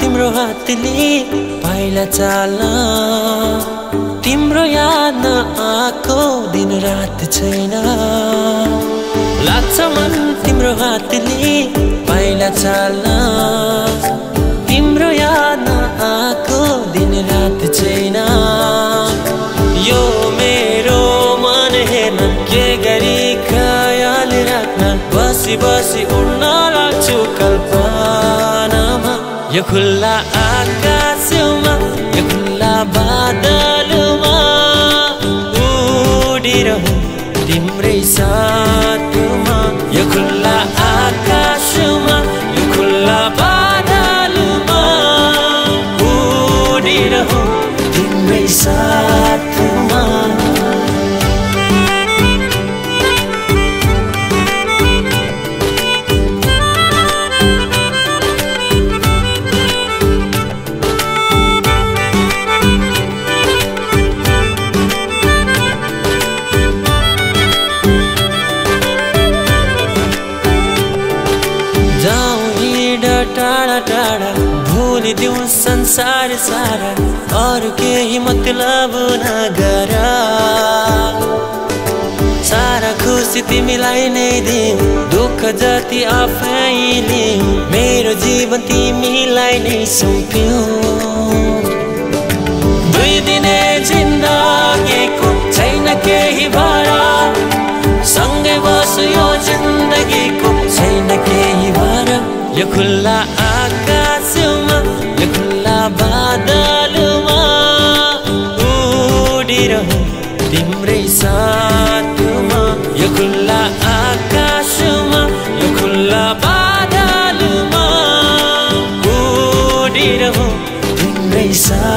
तिम्रो हातले पाइला चाल्न। तिम्रो याद आएको दिन रात छैन। लाग्छ मन तिम्रो हातले पाइला चाल्न। तिम्रो याद आएको दिन रात छैन। यो मेरो मन हेर्न के गरी खयाल राख्न? बसी बसी उड्न लाग्छु कल्पनामा यो खुल्ला आकाशमा टाढा टाढा भुलिदिउँ संसार सारा अरू केही मतलब नगर सारा खुसी तिमीलाई नै दिउँ दुःख जति आफैले। मेरो जीवन तिमीलाई नै सुम्प्यौ यो खुल्ला आकाशमा यो खुल्ला बादलमा उडिरहँ तिम्रै साथमा यो खुल्ला आकाशमा यो खुल्ला बादलमा उडिरहँ तिम्रै साथमा